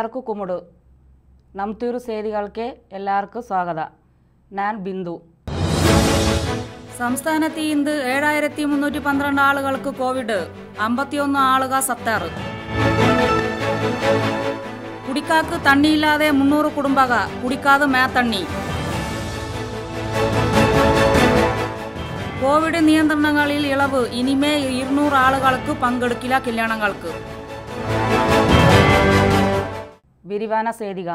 ಎಲ್ಲರಿಗೂ ಕುಮುಡು ನಮ್ತೂರು ಸೇದಿಗಳಿಗೆ എല്ലാവർക്കും സ്വാഗത ഞാൻ ബിന്ദു സംസ്ഥാനത്ത് ഇന്ന് ഏഴായിരത്തി മുന്നൂറ്റി പന്ത്രണ്ട് ആളുകൾക്ക് കോവിഡ് അമ്പത്തിയൊന്ന് ആളുക സത്താറ് കുടിക്കാക്ക് തണ്ണിയില്ലാതെ മുന്നൂറ് കുടുംബക കുടിക്കാതെ മേ തണ്ണി കോവിഡ് നിയന്ത്രണങ്ങളിൽ ഇളവ് ഇനിമേ ഇരുന്നൂറ് ആളുകൾക്ക് പങ്കെടുക്കില്ല കല്യാണങ്ങൾക്ക് വിരിവാന സേതിക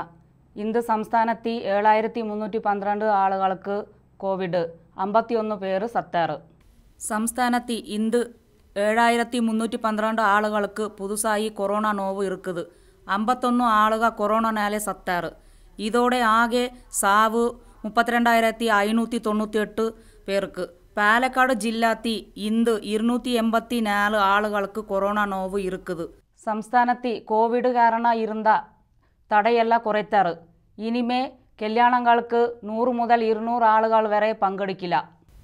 ഇന്ന് സംസ്ഥാനത്തി ഏഴായിരത്തി മുന്നൂറ്റി പന്ത്രണ്ട് ആളുകൾക്ക് കോവിഡ് അമ്പത്തിയൊന്ന് പേര് സത്താറ് സംസ്ഥാനത്തി ഇന്ന് ഏഴായിരത്തി മുന്നൂറ്റി പന്ത്രണ്ട് ആളുകൾക്ക് പുതുസായി കൊറോണ നോവ് ഇറുക്കുത് അമ്പത്തൊന്ന് ആളുക കൊറോണനാലെ സത്താറ് ഇതോടെ ആകെ സാവ് മുപ്പത്തിരണ്ടായിരത്തി അയ്നൂറ്റി തൊണ്ണൂറ്റി എട്ട് പേർക്ക് പാലക്കാട് ജില്ലാത്തി ഇന്ന് ഇരുന്നൂറ്റി എൺപത്തി നാല് ആളുകൾക്ക് കൊറോണ നോവ് ഇറുക്കുത് സംസ്ഥാനത്തി കോവിഡ് കാരണ ഇരുന്ന തടയെല്ലാം കുറയ്ത്താറ് ഇനിമേ കല്യാണങ്ങൾക്ക് നൂറ് മുതൽ ഇരുന്നൂറ് ആളുകൾ വരെ പങ്കെടുക്കില്ല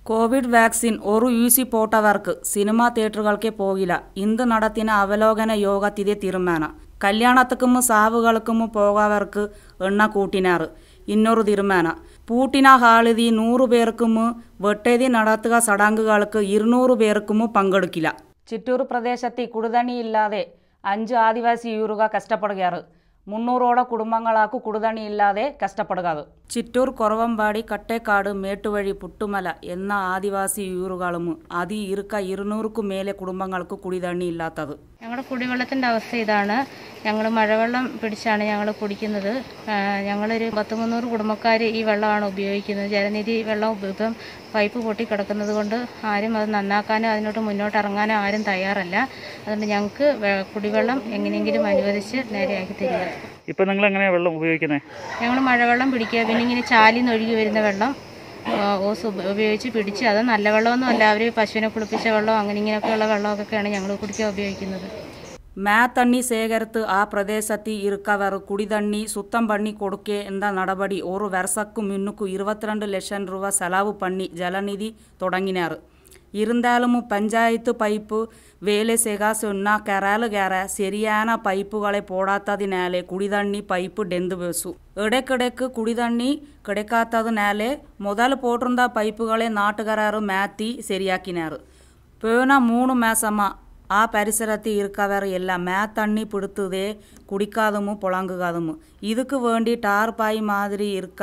കോവിഡ് വാക്സിൻ ഒരു യൂസി പോട്ടവർക്ക് സിനിമാ തിയേറ്ററുകൾക്ക് പോകില്ല ഇന്ന് നടത്തിന അവലോകന യോഗത്തിലെ തീരുമാനം കല്യാണത്തുക്കും സാവുകൾക്കും പോകാവർക്ക് എണ്ണ കൂട്ടിനാറ് ഇന്നൊരു തീരുമാനം പൂട്ടിന ഹാളിതി നൂറ് പേർക്കും വെട്ടേതി നടത്തുക ചടങ്ങുകൾക്ക് ഇരുന്നൂറ് പേർക്കും പങ്കെടുക്കില്ല ചിറ്റൂർ പ്രദേശത്ത് കുടുതണിയില്ലാതെ അഞ്ച് ആദിവാസി യൂറുക കഷ്ടപ്പെടുകയാറ് മുന്നൂറോളം കുടുംബങ്ങളാക്കു കുടുതണിയില്ലാതെ കഷ്ടപ്പെടുകാത് ചിറ്റൂർ കുറവമ്പാടി കട്ടേക്കാട് മേട്ടുവഴി പുട്ടുമല എന്ന ആദിവാസി യൂറുകളും അതി ഇരുക്ക ഇരുന്നൂറുക്കു മേലെ കുടുംബങ്ങൾക്ക് കുടിതണ്ണി ഇല്ലാത്തത് ഞങ്ങളുടെ കുടിവെള്ളത്തിന്റെ അവസ്ഥ ഇതാണ്. ഞങ്ങൾ മഴവെള്ളം പിടിച്ചാണ് ഞങ്ങൾ കുടിക്കുന്നത്. ഞങ്ങളൊരു പത്ത് മുന്നൂറ് കുടുംബക്കാർ ഈ വെള്ളമാണ് ഉപയോഗിക്കുന്നത്. ജലനിധി വെള്ളം ഇപ്പം പൈപ്പ് പൊട്ടി കിടക്കുന്നത് കൊണ്ട് ആരും അത് നന്നാക്കാനോ അതിനോട്ട് മുന്നോട്ട് ഇറങ്ങാനോ ആരും തയ്യാറല്ല. അതുകൊണ്ട് ഞങ്ങൾക്ക് കുടിവെള്ളം എങ്ങനെയെങ്കിലും അനുവദിച്ച് നേരെയാക്കി തരിക. ഇപ്പം നിങ്ങൾ എങ്ങനെയാണ് വെള്ളം ഉപയോഗിക്കുന്നത് ഞങ്ങൾ മഴവെള്ളം പിടിക്കുക പിന്നെ ഇങ്ങനെ ചാലിൽ നൊഴുകി ഒഴുകി വരുന്ന വെള്ളം ഓസ് ഉപയോഗിച്ച് പിടിച്ച് അത് നല്ല വെള്ളമൊന്നും അല്ല. അവർ പശുവിനെ കുളിപ്പിച്ച വെള്ളം അങ്ങനെ ഇങ്ങനെയൊക്കെയുള്ള വെള്ളമൊക്കെയാണ് ഞങ്ങൾ കുടിക്കാൻ ഉപയോഗിക്കുന്നത്. മാത്തണ്ണി തണ്ണി ശേഖരത്ത് ആ പ്രദേശത്ത് ഇറുക്കവർ കുടിതണ്ണി സുത്തം പണി കൊടുക്കേ എന്ന നടപടി? ഒരു വർഷക്കും മുന്നുക്കു ഇരുപത്തിരണ്ട് ലക്ഷം രൂപ സെലവ് പണി ജലനിധി തുടങ്ങിനാറ്. ഇരുന്നാലും പഞ്ചായത്ത് പൈപ്പ് വേല സെകാസൊന്ന കരാലുകേറ ശരിയാന പൈപ്പുകളെ പോടാത്തതിനാലെ കുടിതണ്ണി പൈപ്പ് ഡെന്ത് വേസു ഇടയ്ക്കിടയ്ക്ക് കുടിതണ്ണി കിടക്കാത്തതിനാലെ മുതൽ പോട്ടിരുന്ന പൈപ്പുകളെ നാട്ടുകാർ മാറ്റി ശരിയാക്കിനാറ് പേന മൂന്ന് മാസമാ ആ പരിസരത്ത് ഇരിക്കവർ എല്ലാം മേ തണ്ണി പിടുത്തതേ കുടിക്കാതുമോ പൊളങ്കുകാതുമു. ഇതുക്ക് വേണ്ടി ടാർപ്പായി മാതിരി ഇരിക്ക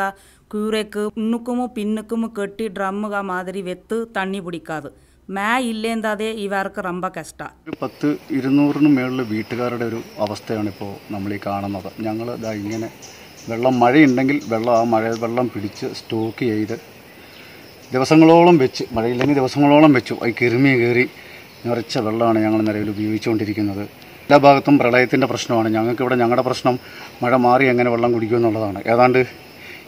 കൂരയ്ക്ക് ഉണ്ണുക്കുമു പിന്നുക്കുമു കെട്ടി ഡ്രമ്മുക മാതിരി വെത്ത് തണ്ണി പിടിക്കാതെ. മേ ഇല്ലേന്താതെ ഇവർക്ക് റമ്പ കഷ്ട. ഒരു പത്ത് ഇരുന്നൂറിന് മേളിൽ വീട്ടുകാരുടെ ഒരു അവസ്ഥയാണ് ഇപ്പോൾ നമ്മൾ ഈ കാണുന്നത്. ഞങ്ങൾ ഇതാ ഇങ്ങനെ വെള്ളം മഴയുണ്ടെങ്കിൽ വെള്ളം ആ മഴ വെള്ളം പിടിച്ച് സ്റ്റോക്ക് ചെയ്ത് ദിവസങ്ങളോളം വെച്ച് മഴയില്ലെങ്കിൽ ദിവസങ്ങളോളം വെച്ചു. അത് കിരുമി കയറി നിറച്ച വെള്ളമാണ് ഞങ്ങൾ നിലവിൽ ഉപയോഗിച്ചുകൊണ്ടിരിക്കുന്നത്. എല്ലാ ഭാഗത്തും പ്രളയത്തിന്റെ പ്രശ്നമാണ്. ഞങ്ങൾക്കിവിടെ ഞങ്ങളുടെ പ്രശ്നം മഴ മാറി എങ്ങനെ വെള്ളം കുടിക്കുമെന്നുള്ളതാണ് ഏതാണ്ട്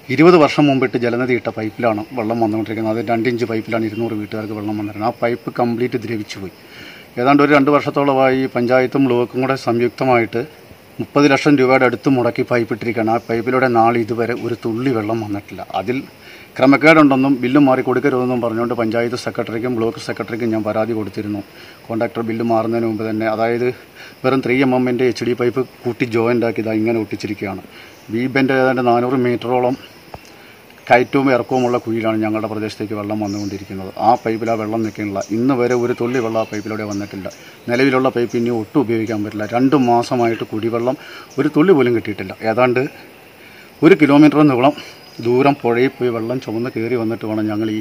ഇരുപത് വർഷം മുമ്പിട്ട് ജലനിധി ഇട്ട പൈപ്പിലാണ് വെള്ളം വന്നുകൊണ്ടിരിക്കുന്നത്. അത് രണ്ടിഞ്ച് പൈപ്പിലാണ് ഇരുന്നൂറ് വീട്ടുകാർക്ക് വെള്ളം വന്നിരുന്നത്. ആ പൈപ്പ് കംപ്ലീറ്റ് ദ്രവിച്ചു പോയി. ഏതാണ്ട് ഒരു രണ്ട് വർഷത്തോളമായി പഞ്ചായത്തും ബ്ലോക്കും കൂടെ സംയുക്തമായിട്ട് മുപ്പത് ലക്ഷം രൂപയുടെ അടുത്ത് മുടക്കി പൈപ്പ് ഇട്ടിരിക്കുകയാണ്. ആ പൈപ്പിലൂടെ നാളെ ഇതുവരെ ഒരു തുള്ളി വെള്ളം വന്നിട്ടില്ല. അതിൽ ക്രമക്കേടുണ്ടെന്നും ബില്ല് മാറി കൊടുക്കരുതെന്നും പറഞ്ഞുകൊണ്ട് പഞ്ചായത്ത് സെക്രട്ടറിക്കും ബ്ലോക്ക് സെക്രട്ടറിക്കും ഞാൻ പരാതി കൊടുത്തിരുന്നു. കോൺട്രാക്ടർ ബില്ല് മാറുന്നതിന് മുമ്പ് തന്നെ അതായത് വെറും ത്രീ എം എമ്മിന്റെ എച്ച് ഡി പൈപ്പ് കൂട്ടി ജോയിന്റ് ആക്കി ഇതാ ഇങ്ങനെ ഒട്ടിച്ചിരിക്കുകയാണ്. ബീബന്റെ ഏതാണ്ട് നാനൂറ് മീറ്ററോളം കയറ്റവും ഇറക്കവുമുള്ള കുഴിയിലാണ് ഞങ്ങളുടെ പ്രദേശത്തേക്ക് വെള്ളം വന്നുകൊണ്ടിരിക്കുന്നത്. ആ പൈപ്പിൽ ആ വെള്ളം നിൽക്കുന്നില്ല. ഇന്ന് വരെ ഒരു തുള്ളി വെള്ളം ആ പൈപ്പിലൂടെ വന്നിട്ടില്ല. നിലവിലുള്ള പൈപ്പ് ഇനി ഒട്ടും ഉപയോഗിക്കാൻ പറ്റില്ല. രണ്ട് മാസമായിട്ട് കുടിവെള്ളം ഒരു തുള്ളി പോലും കിട്ടിയിട്ടില്ല. ഏതാണ്ട് ഒരു കിലോമീറ്റർ നീളം ദൂരം പുഴയിൽ പോയി വെള്ളം ചുമന്ന് കയറി വന്നിട്ട് വേണം ഞങ്ങൾ ഈ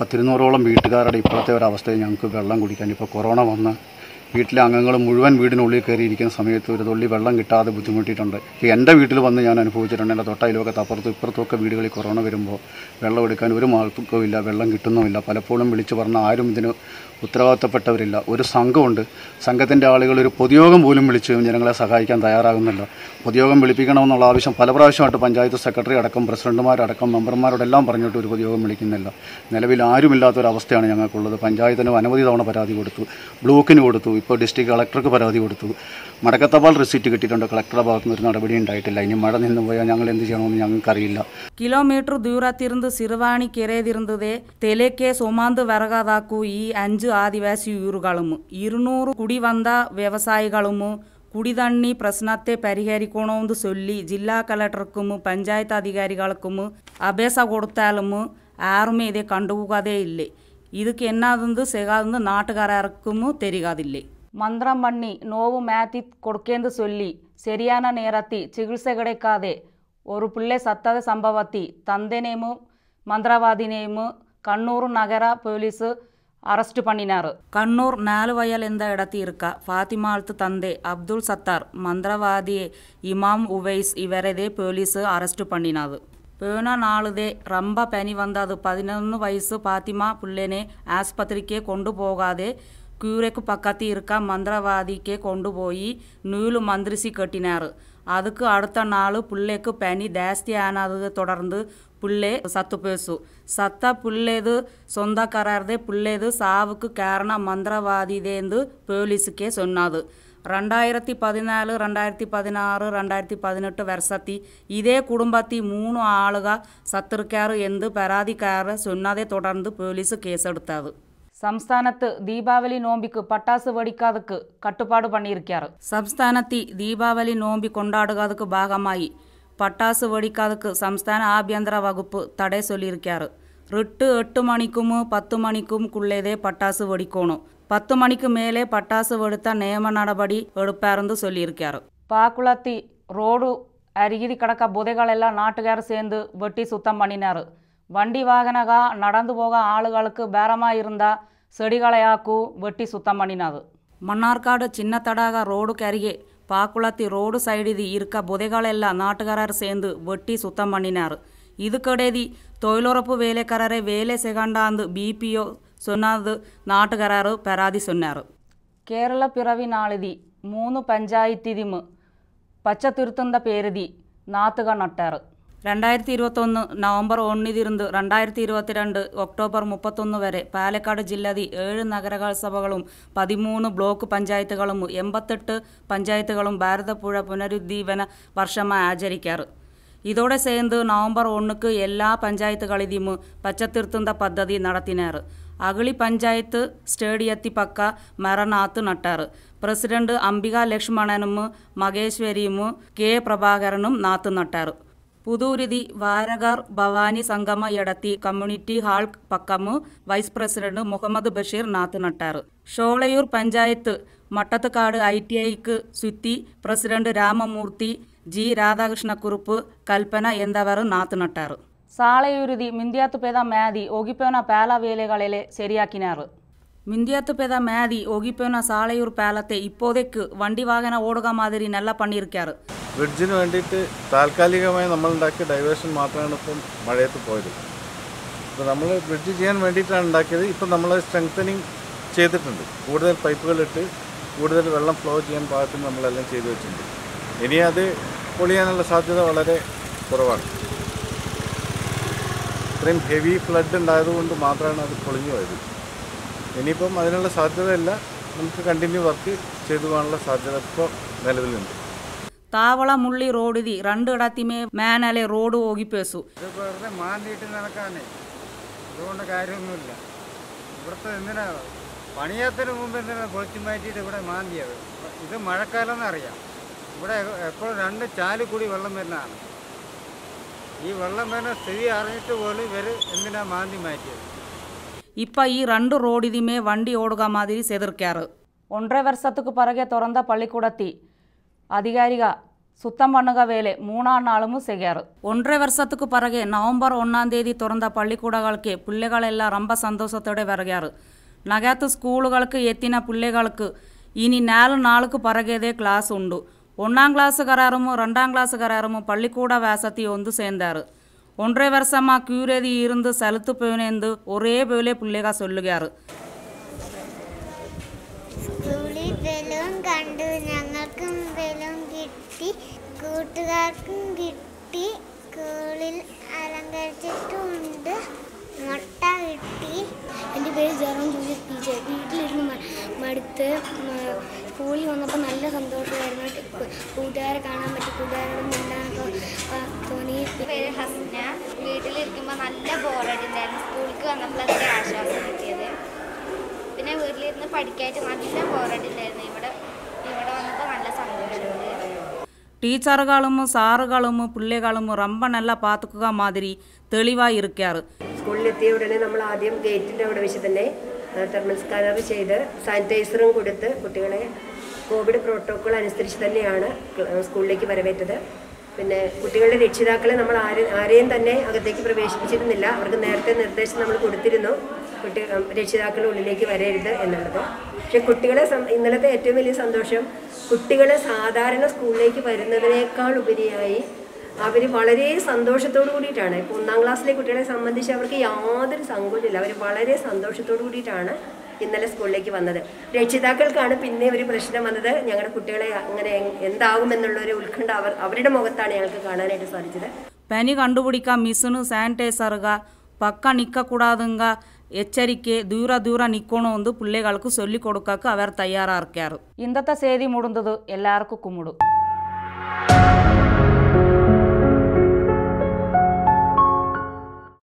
പത്തിരുന്നൂറോളം വീട്ടുകാരുടെ ഇപ്പോഴത്തെ ഒരവസ്ഥയിൽ ഞങ്ങൾക്ക് വെള്ളം കുടിക്കാൻ. ഇപ്പോൾ കൊറോണ വന്ന് വീട്ടിലെ അംഗങ്ങൾ മുഴുവൻ വീടിനുള്ളിൽ കയറിയിരിക്കുന്ന സമയത്ത് ഒരു തുള്ളി വെള്ളം കിട്ടാതെ ബുദ്ധിമുട്ടിയിട്ടുണ്ട്. എന്റെ വീട്ടിൽ വന്ന് ഞാൻ അനുഭവിച്ചിട്ടുണ്ട്. എന്റെ തൊട്ടയിലൊക്കെ അപ്പുറത്തും ഇപ്പുറത്തുമൊക്കെ വീടുകളിൽ കൊറോണ വരുമ്പോൾ വെള്ളം എടുക്കാൻ ഒരു മാർക്കും ഇല്ല വെള്ളം കിട്ടുന്നുമില്ല. പലപ്പോഴും വിളിച്ചു പറഞ്ഞാൽ ആരും ഇതിന് ഉത്തരവാദിത്തപ്പെട്ടവരില്ല. ഒരു സംഘമുണ്ട്. സംഘത്തിന്റെ ആളുകൾ ഒരു പൊതുയോഗം പോലും വിളിച്ചു ജനങ്ങളെ സഹായിക്കാൻ തയ്യാറാകുന്നില്ല. പൊതുയോഗം വിളിപ്പിക്കണമെന്നുള്ള ആവശ്യം പല പ്രാവശ്യമായിട്ട് പഞ്ചായത്ത് സെക്രട്ടറി അടക്കം പ്രസിഡന്റുമാരടക്കം മെമ്പർമാരോടെല്ലാം പറഞ്ഞിട്ട് ഒരു പൊതുയോഗം വിളിക്കുന്നില്ല. നിലവിൽ ആരുമില്ലാത്തൊരവസ്ഥയാണ് ഞങ്ങൾക്കുള്ളത്. പഞ്ചായത്തിന് അനവധി തവണ പരാതി കൊടുത്തു. ബ്ലോക്കിന് കൊടുത്തു. ഇപ്പോൾ ഡിസ്ട്രിക്ട് കളക്ടർക്ക് പരാതി കൊടുത്തു. മടക്കത്തപാൽ റിസീറ്റ് കിട്ടിയിട്ടുണ്ട്. കളക്ടറുടെ ഭാഗത്തുനിന്ന് ഒരു നടപടി ഉണ്ടായിട്ടില്ല. ഇനി മഴ നിന്ന് പോയാൽ ഞങ്ങൾ എന്ത് ചെയ്യണമെന്ന് ഞങ്ങൾക്കറിയില്ല. കിലോമീറ്റർ ദൂരത്തിരുന്ന് സിറുവാണി കയറിയതിരുന്നത് തെലേക്കെ സോമാന്ത് വരകാതാക്കൂ ഈ അഞ്ച് ಹೆಚ್ಚು ಆದಿವಾಸಿ ಇವ್ರುಗಳಮು இருநூறு குடி வந்த விவசாயிகளும். குடிதண்ணி பிரச்சனத்தை பரிஹரிக்கணும்னு சொல்லி ജില്ലാ കലക്ടർക്കും പഞ്ചായത്ത് അധികാരികൾക്കും അപേക്ഷ കൊടുത്താലും ആരും ഇതേ കണ്ടുപോകാതേ ഇല്ലേ இதுக்கு என்னதுந்து செகாதுந்து நாட்டுக்காரருக்கும் தெரியாதில்லை மந்திரம் பண்ணி நோவு மேத்தி கொடுக்கேந்து சொல்லி சரியான நேரத்தி சிகிச்சை கிடைக்காதே. ஒரு பிள்ளை சத்தத சம்பவத்தி தந்தைனேமும் மந்திரவாதினேமும் கண்ணூர் நகர போலீஸு അറസ്റ്റ് പണിനാറ് കണ്ണൂർ നാല് വയൽ എന്ന ഇടത്തി ഇരിക്ക ഫാത്തിമാൾത്ത് തന്തെ അബ്ദുൾ സത്താർ മന്ത്രവാദിയെ ഇമാം ഉവൈസ് ഇവരതെ പോലീസ് അറസ്റ്റ് പണിനാത് പേന നാളുതെ റമ്പ പനി വന്നത് പതിനൊന്ന് വയസ്സ് ഫാത്തിമ പിള്ളേനെ ആസ്പത്രിക്ക് കൊണ്ടുപോകാതെ ക്യൂരക്ക് പക്കത്തി ഇരിക്ക മന്ത്രവാദിക്ക് കൊണ്ടുപോയി നൂല് മന്ത്രിസി കെട്ടിനാറ് அதுக்கு அடுத்த நாள் பிள்ளைக்கு பனி ஜாஸ்தியானது தொடர்ந்து பிள்ளை சத்து பேசும் சத்தா பிள்ளைது சொந்தக்காரர்தே பிள்ளைது சாவுக்கு காரணம் மந்திரவாதிதேந்து போலீஸுக்கே சொன்னாது. ரெண்டாயிரத்தி பதினாலு ரெண்டாயிரத்தி பதினாறு ரெண்டாயிரத்தி பதினெட்டு வருஷத்தி இதே குடும்பத்தி மூணு ஆளுகா சத்திருக்காரு என்று பராதிக்காரர் சொன்னதை தொடர்ந்து போலீஸு கேஸ் எடுத்தது സംസ്ഥാനത്ത് ദീപാവലി നോമ്പിക്ക് പട്ടാസ് വെടിക്കാതക്ക് കട്ടുപാട് പണിയിരിക്കാറ് സംസ്ഥാനത്തിൽ ദീപാവലി നോമ്പി കൊണ്ടാടുകാതക്ക് ഭാഗമായി പട്ടാസ് വെടിക്കാതക്ക് സംസ്ഥാന ആഭ്യന്തര വകുപ്പ് തടയ ചൊല്ലിയിരിക്കാറ് റിട്ട് എട്ട് മണിക്കും പത്ത് മണിക്കും കുള്ളേതേ പട്ടാസ് വെടിക്കോണു പത്ത് മണിക്ക് മേലെ പട്ടാസ് വെടുത്ത നിയമ നടപടി എടുപ്പാറെന്ന് ചൊല്ലിയിരിക്കാറ് പാക്കുളത്തി റോഡ് അരികിതി കിടക്ക ബുധകളെല്ലാം നാട്ടുകാർ ചേർന്ന് വെട്ടി സുത്തം പണിനാറ് வண்டி வாகனகா நடந்து போக ஆளுகளுக்கு பேரமாக இருந்தால் செடிகளையாக்கு வெட்டி சுத்தம் பண்ணினாது. மன்னார்காடு சின்ன தடாக ரோடுக்கு அருகே பாக்குளத்தி ரோடு சைடிதி இருக்க புதைகளெல்லாம் நாட்டுக்காரர் சேர்ந்து வெட்டி சுத்தம் பண்ணினார். இதுக்கடேதி தொழிலுறப்பு வேலைக்காரரை வேலை செகண்டாந்து பிபிஓ சொன்னது நாட்டுக்காரர் பெராதி சொன்னார். കേരള പിറവി നാളിതി മൂന്ന് പഞ്ചായത്തിതിമ് പച്ചതുരുത്തുന്ന പേരുതി നാത്തുക നട്ടാറ് രണ്ടായിരത്തി ഇരുപത്തൊന്ന് നവംബർ ഒന്നിതിരുന്ന് രണ്ടായിരത്തി ഇരുപത്തിരണ്ട് ഒക്ടോബർ മുപ്പത്തൊന്ന് വരെ പാലക്കാട് ജില്ലതി ഏഴ് നഗരസഭകളും പതിമൂന്ന് ബ്ലോക്ക് പഞ്ചായത്തുകളും എൺപത്തെട്ട് പഞ്ചായത്തുകളും ഭാരതപ്പുഴ പുനരുദ്ദീപന വർഷമായി ആചരിക്കാറ്. ഇതോടെ ചേർന്ന് നവംബർ ഒന്നുക്ക് എല്ലാ പഞ്ചായത്തുകളിലും പച്ചത്തിരുത്തുന്ന പദ്ധതി നടത്തിനാറ്. അഗളി പഞ്ചായത്ത് സ്റ്റേഡിയത്തി പക്ക മറനാത്ത് നട്ടാറ്. പ്രസിഡന്റ് അംബിക ലക്ഷ്മണനും മകേശ്വരിയും കെ പ്രഭാകരനും നാത്ത് നട്ടാറ്. പുതൂരുതി വാരകാർ ഭവാനി സംഗമ എടത്തി കമ്മ്യൂണിറ്റി ഹാൾ പക്കമു വൈസ് പ്രസിഡന്റ് മുഹമ്മദ് ബഷീർ നാത്തുനട്ടാർ ഷോളയൂർ പഞ്ചായത്ത് മട്ടത്തുകാട് ഐ ടി ഐക്ക് സുത്തി പ്രസിഡന്റ് രാമമൂർത്തി ജി രാധാകൃഷ്ണക്കുറുപ്പ് കൽപ്പന എന്നിവർ നാത്തുനട്ടാർ സാളയൂരുതി മിന്ത്യാത്തുപേത മാതി ഒകിപ്പേന പേല വേലകളിലെ ശരിയാക്കിനാറ് மிந்தியாத்து പേത മാതി ഓഗിപ്പോന സാളയൂർ പാലത്തെ ഇപ്പോഴേക്ക് വണ്ടി വാഹന ഓടുക മാതിരി നല്ല പണിയിരിക്കാറ്. ബ്രിഡ്ജിന് വേണ്ടിയിട്ട് താൽക്കാലികമായി നമ്മൾ ഉണ്ടാക്കിയ ഡൈവേഷൻ മാത്രമാണ് ഇപ്പം മഴയത്ത് പോയത്. അപ്പോൾ നമ്മൾ ബ്രിഡ്ജ് ചെയ്യാൻ വേണ്ടിയിട്ടാണ് ഉണ്ടാക്കിയത്. ഇപ്പം നമ്മൾ സ്ട്രെങ്തനിങ് ചെയ്തിട്ടുണ്ട്. കൂടുതൽ പൈപ്പുകളിട്ട് കൂടുതൽ വെള്ളം ഫ്ലോ ചെയ്യാൻ പാകത്തിന് നമ്മളെല്ലാം ചെയ്തു വെച്ചിട്ടുണ്ട്. ഇനി അത് പൊളിയാനുള്ള സാധ്യത വളരെ കുറവാണ്. ഇത്രയും ഹെവി ഫ്ലഡ് ഉണ്ടായതുകൊണ്ട് മാത്രമാണ് അത് പൊളിഞ്ഞു പോയത്. ഇനിയിപ്പം അതിനുള്ള സാധ്യതയല്ല. നമുക്ക് കണ്ടിന്യൂ വർക്ക് ചെയ്തു പോകാനുള്ള സാധ്യത ഇപ്പോൾ നിലവിലുണ്ട്. താവള മുള്ളി റോഡി രണ്ട് ഇടത്തിമേ മേനലെ റോഡ് ഓകിപ്പേസു വെറുതെ മാന്തിയിട്ട് നടക്കാനേ. അതുകൊണ്ട് കാര്യമൊന്നുമില്ല. ഇവിടുത്തെ എന്തിനാ? പണിയാത്തതിന് മുമ്പ് എന്തിനാ പൊളിച്ചു മാറ്റിയിട്ട് ഇവിടെ മാന്തിയത് ഇത് മഴക്കാലം എന്നറിയാം. ഇവിടെ എപ്പോഴും രണ്ട് ചാലി കൂടി വെള്ളം വരുന്നതാണ്. ഈ വെള്ളം വരുന്ന സ്ഥിതി അറിഞ്ഞിട്ട് പോലും ഇവർ എന്തിനാ മാന്തി മാറ്റിയത്? ഇപ്പോൾ ഈ രണ്ട് റോഡിലുമേ വണ്ടി ഓടുക മാതിരി ചെയ്തിരിക്കാറ്. ഒന്നര വർഷത്തുക്ക് പിറകെ തുറന്ന പള്ളിക്കൂടത്തി അധികാരിക சுத்தம் பண்ணுக வேலை மூணாம் நாளும் செய்யாரு ஒன்றரை வருஷத்துக்கு பிறகு நவம்பர் ஒன்றாம் தேதி திறந்த பள்ளிக்கூடங்களுக்கு பிள்ளைகள் எல்லாம் ரொம்ப சந்தோஷத்தோட வருகிறாரு நகத்து ஸ்கூலுகளுக்கு எத்தின பிள்ளைகளுக்கு இனி நாலு நாளுக்கு பிறகுதே கிளாஸ் உண்டு ஒன்றாம் கிளாஸுக்காரரும் ரெண்டாம் கிளாஸுக்காரரும் பள்ளிக்கூட வேசத்தி வந்து சேர்ந்தாரு ഒന്നര വർഷമാ ക്യൂരേതി இருந்து സ്ഥലത്ത് പോയനെന്ന് ഒരേപോലെ പിള്ളേക സൊല്ലുകാറ് സ്കൂളിൽ ബലൂൺ കണ്ടു ഞങ്ങൾക്കും ബലൂൺ കിട്ടി കൂട്ടുകാർക്കും കിട്ടി സ്കൂളിൽ അലങ്കരിച്ചിട്ടുമുണ്ട് മുട്ട കിട്ടി. എന്റെ പേര് ജെറോൺ ജൂലിയസ് ടീച്ചർ വീട്ടിൽ മടുത്ത് സ്കൂളിൽ വന്നപ്പോൾ നല്ല സന്തോഷമായിരുന്നു. കൂട്ടുകാരെ കാണാൻ പറ്റി കൂട്ടുകാരോട് മിണ്ടാനൊക്കെ തോന്നി. പേര് ഹസ്ന. വീട്ടിലിരിക്കുമ്പോൾ നല്ല ബോറടിയുണ്ടായിരുന്നു സ്കൂളിൽ വന്നപ്പോൾ അത്ര ആശ്വാസം കിട്ടിയത്. പിന്നെ വീട്ടിലിരുന്ന് പഠിക്കാനായിട്ട് നല്ല ബോറടിയുണ്ടായിരുന്നു ഇവിടെ ഇവിടെ വന്നപ്പോൾ നല്ല സന്തോഷമുണ്ട്. ടീച്ചറുകളും സാറുകളും பிள்ளைகளும் ரொம்ப நல்லா பார்த்துக்குക மாதிரி தெளிவாக இருக்காரு സ്കൂളിലെത്തിയ ഉടനെ നമ്മൾ ആദ്യം ഗേറ്റിന്റെ അവിടെ വെച്ച് തന്നെ തെർമൽ സ്കാനർ ചെയ്ത് സാനിറ്റൈസറും കൊടുത്ത് കുട്ടികളെ കോവിഡ് പ്രോട്ടോക്കോൾ അനുസരിച്ച് തന്നെയാണ് സ്കൂളിലേക്ക് വരവേറ്റത്. പിന്നെ കുട്ടികളുടെ രക്ഷിതാക്കളെ നമ്മൾ ആരെ ആരെയും തന്നെ അകത്തേക്ക് പ്രവേശിപ്പിച്ചിരുന്നില്ല. അവർക്ക് നേരത്തെ നിർദ്ദേശം നമ്മൾ കൊടുത്തിരുന്നു. കുട്ടി രക്ഷിതാക്കൾ ഉള്ളിലേക്ക് വരരുത് എന്നുള്ളത്. പക്ഷെ കുട്ടികളെ ഇന്നലത്തെ ഏറ്റവും വലിയ സന്തോഷം കുട്ടികളെ സാധാരണ സ്കൂളിലേക്ക് വരുന്നതിനേക്കാൾ ഉപരിയായി അവർ വളരെ സന്തോഷത്തോടു കൂടിയിട്ടാണ്. ഇപ്പോൾ ഒന്നാം ക്ലാസ്സിലെ കുട്ടികളെ സംബന്ധിച്ച് അവർക്ക് യാതൊരു സങ്കോചമില്ല അവർ വളരെ സന്തോഷത്തോടു കൂടിയിട്ടാണ് ഇന്നലെ സ്കൂളിലേക്ക് വന്നത്. രക്ഷിതാക്കൾക്കാണ് പിന്നെ ഒരു പ്രശ്നം വന്നത്. ഞങ്ങളുടെ കുട്ടികളെ അങ്ങനെ എന്താകുമെന്നുള്ളൊരു ഉത്കണ്ഠ അവർ അവരുടെ മുഖത്താണ് ഞങ്ങൾക്ക് കാണാനായിട്ട് സാധിച്ചത്. പനി കണ്ടുപിടിക്കാൻ മിസ്സിന് സാനിറ്റൈസറുക പക്ക നിൽക്കക്കൂടാതുങ്ക എച്ചരിക്കെ ദൂര ദൂര നിൽക്കണോ എന്ന് പിള്ളേകൾക്ക് ചൊല്ലിക്കൊടുക്കാക്ക് അവർ തയ്യാറാക്കാറ് ഇന്നത്തെ സേതി മുടുന്നത് എല്ലാവർക്കും കുമ്മുടും.